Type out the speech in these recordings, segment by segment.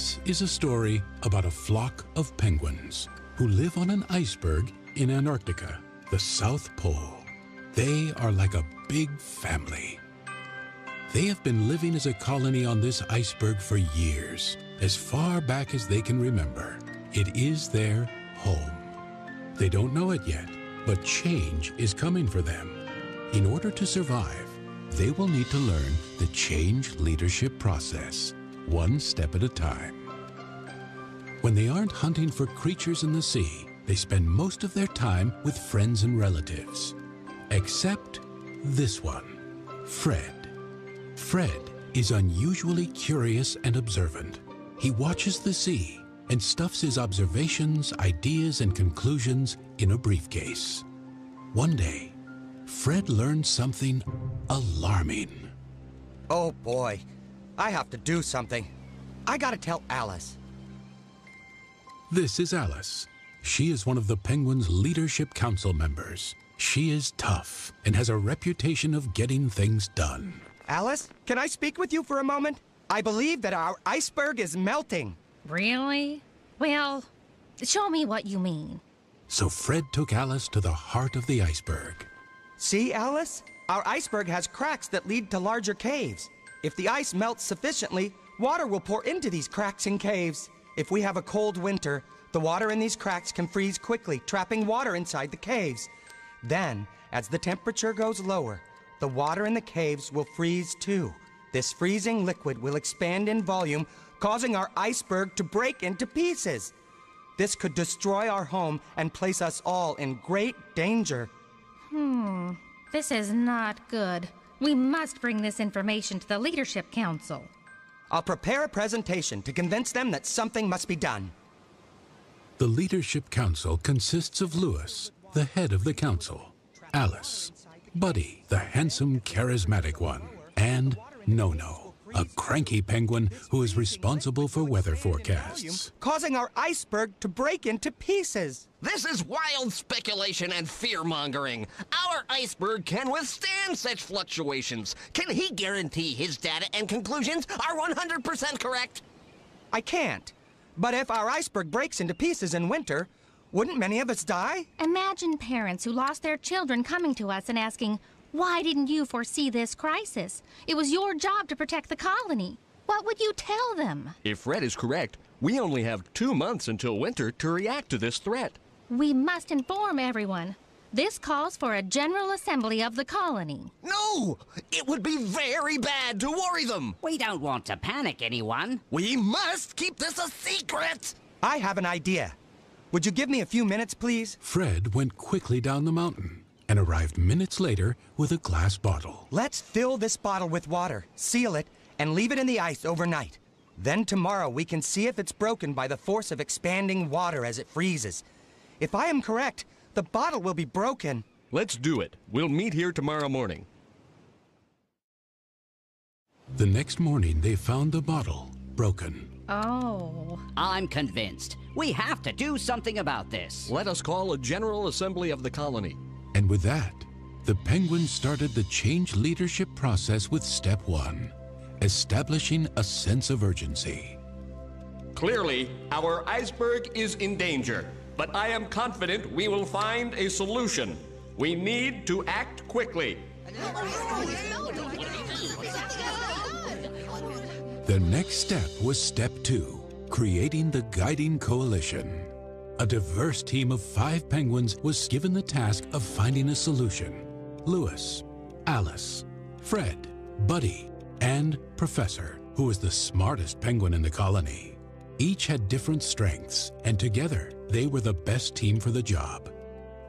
This is a story about a flock of penguins who live on an iceberg in Antarctica, the South Pole. They are like a big family. They have been living as a colony on this iceberg for years, as far back as they can remember. It is their home. They don't know it yet, but change is coming for them. In order to survive, they will need to learn the change leadership process, one step at a time. When they aren't hunting for creatures in the sea, they spend most of their time with friends and relatives. Except this one, Fred. Fred is unusually curious and observant. He watches the sea and stuffs his observations, ideas, and conclusions in a briefcase. One day, Fred learned something alarming. Oh boy, I have to do something. I gotta tell Alice. This is Alice. She is one of the Penguins' Leadership Council members. She is tough and has a reputation of getting things done. Alice, can I speak with you for a moment? I believe that our iceberg is melting. Really? Well, show me what you mean. So Fred took Alice to the heart of the iceberg. See, Alice? Our iceberg has cracks that lead to larger caves. If the ice melts sufficiently, water will pour into these cracks and caves. If we have a cold winter, the water in these cracks can freeze quickly, trapping water inside the caves. Then, as the temperature goes lower, the water in the caves will freeze too. This freezing liquid will expand in volume, causing our iceberg to break into pieces. This could destroy our home and place us all in great danger. Hmm, this is not good. We must bring this information to the Leadership Council. I'll prepare a presentation to convince them that something must be done. The Leadership Council consists of Louis, the head of the council, Alice, Buddy, the handsome, charismatic one, and Nono, a cranky penguin who is responsible for weather forecasts. Causing our iceberg to break into pieces. This is wild speculation and fear mongering. Our iceberg can withstand such fluctuations. Can he guarantee his data and conclusions are 100% correct? I can't. But if our iceberg breaks into pieces in winter, wouldn't many of us die? Imagine parents who lost their children coming to us and asking, Why didn't you foresee this crisis? It was your job to protect the colony. What would you tell them? If Fred is correct, we only have two months until winter to react to this threat. We must inform everyone. This calls for a general assembly of the colony. No! It would be very bad to worry them! We don't want to panic anyone. We must keep this a secret! I have an idea. Would you give me a few minutes, please? Fred went quickly down the mountain and arrived minutes later with a glass bottle. Let's fill this bottle with water, seal it, and leave it in the ice overnight. Then tomorrow we can see if it's broken by the force of expanding water as it freezes. If I am correct, the bottle will be broken. Let's do it. We'll meet here tomorrow morning. The next morning, they found the bottle broken. Oh. I'm convinced. We have to do something about this. Let us call a general assembly of the colony. And with that, the Penguins started the change leadership process with step one establishing a sense of urgency. Clearly, our iceberg is in danger, but I am confident we will find a solution. We need to act quickly. The next step was step two creating the Guiding Coalition. A diverse team of five penguins was given the task of finding a solution. Louis, Alice, Fred, Buddy, and Professor, who was the smartest penguin in the colony. Each had different strengths, and together they were the best team for the job.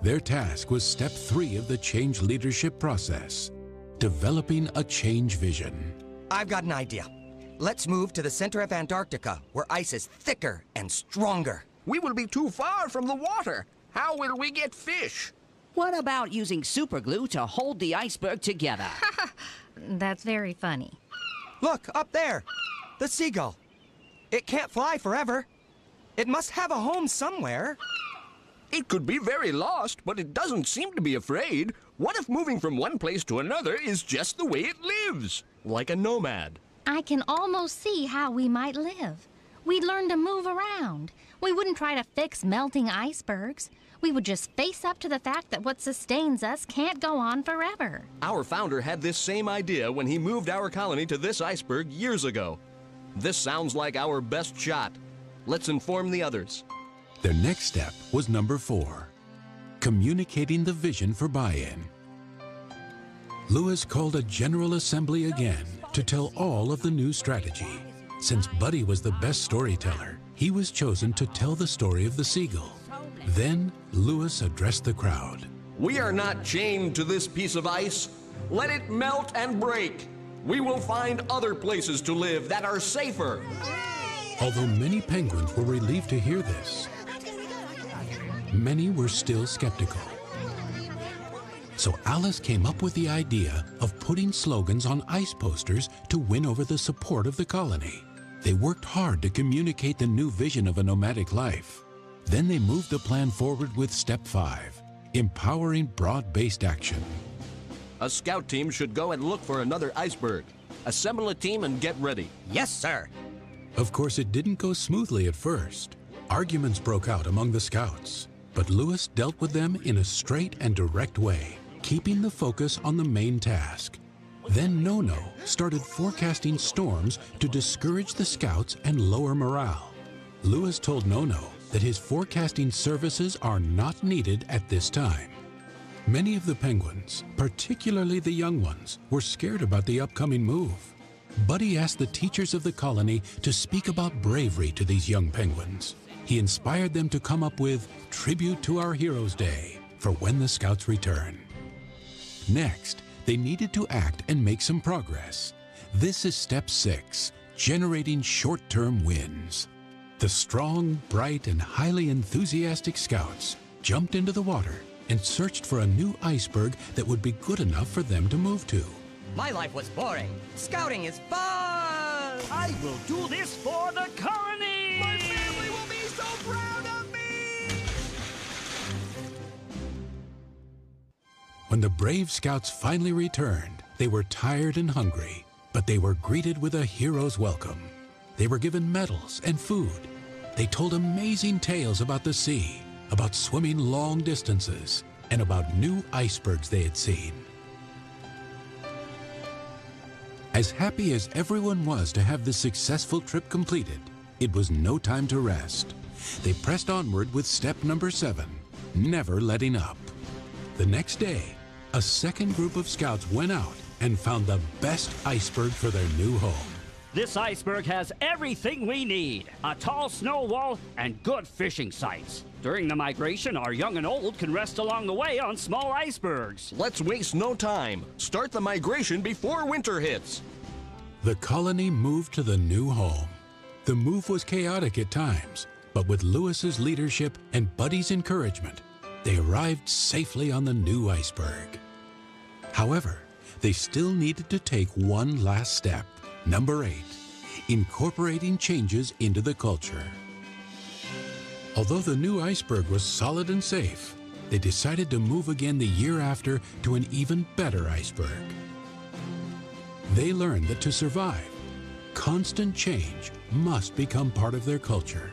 Their task was step three of the change leadership process developing a change vision. I've got an idea. Let's move to the center of Antarctica, where ice is thicker and stronger. We will be too far from the water. How will we get fish? What about using superglue to hold the iceberg together? That's very funny. Look, up there! The seagull. It can't fly forever. It must have a home somewhere. It could be very lost, but it doesn't seem to be afraid. What if moving from one place to another is just the way it lives? Like a nomad. I can almost see how we might live. We'd learn to move around. We wouldn't try to fix melting icebergs. We would just face up to the fact that what sustains us can't go on forever. Our founder had this same idea when he moved our colony to this iceberg years ago. This sounds like our best shot. Let's inform the others. Their next step was number four communicating the vision for buy in. Louis called a general assembly again to tell all of the new strategy. Since Buddy was the best storyteller, he was chosen to tell the story of the seagull. Then Louis addressed the crowd. We are not chained to this piece of ice. Let it melt and break. We will find other places to live that are safer. Although many penguins were relieved to hear this, many were still skeptical. So Alice came up with the idea of putting slogans on ice posters to win over the support of the colony. They worked hard to communicate the new vision of a nomadic life. Then they moved the plan forward with step five, empowering broad-based action. A scout team should go and look for another iceberg. Assemble a team and get ready. Yes, sir. Of course, it didn't go smoothly at first. Arguments broke out among the scouts, but Louis dealt with them in a straight and direct way, keeping the focus on the main task. Then Nono started forecasting storms to discourage the scouts and lower morale. Louis told Nono that his forecasting services are not needed at this time. Many of the penguins, particularly the young ones, were scared about the upcoming move. Buddy asked the teachers of the colony to speak about bravery to these young penguins. He inspired them to come up with Tribute to Our Heroes Day for when the scouts return. Next, they needed to act and make some progress. This is step six generating short term wins. The strong, bright, and highly enthusiastic scouts jumped into the water and searched for a new iceberg that would be good enough for them to move to. My life was boring. Scouting is fun! I will do this for the colony! When the brave scouts finally returned, they were tired and hungry, but they were greeted with a hero's welcome. They were given medals and food. They told amazing tales about the sea, about swimming long distances, and about new icebergs they had seen. As happy as everyone was to have this successful trip completed, it was no time to rest. They pressed onward with step number seven, never letting up. The next day, a second group of scouts went out and found the best iceberg for their new home. This iceberg has everything we need a tall snow wall and good fishing sites. During the migration, our young and old can rest along the way on small icebergs. Let's waste no time. Start the migration before winter hits. The colony moved to the new home. The move was chaotic at times, but with Louis's leadership and Buddy's encouragement, they arrived safely on the new iceberg. However, they still needed to take one last step. Number eight, incorporating changes into the culture. Although the new iceberg was solid and safe, they decided to move again the year after to an even better iceberg. They learned that to survive, constant change must become part of their culture.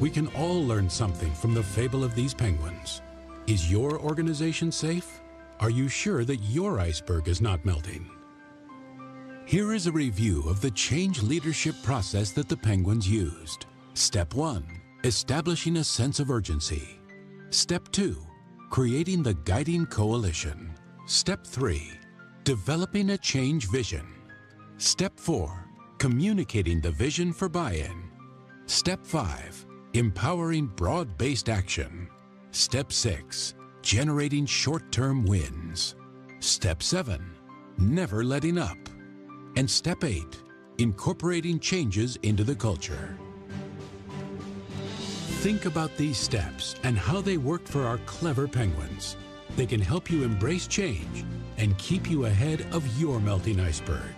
We can all learn something from the fable of these penguins. Is your organization safe? Are you sure that your iceberg is not melting? Here is a review of the change leadership process that the penguins used. Step 1 Establishing a sense of urgency. Step 2 Creating the guiding coalition. Step 3 Developing a change vision. Step 4 Communicating the vision for buy in. Step 5 Empowering broad based action. Step 6 Generating short term wins. Step 7 Never letting up. And step 8 Incorporating changes into the culture. Think about these steps and how they work for our clever penguins. They can help you embrace change and keep you ahead of your melting iceberg.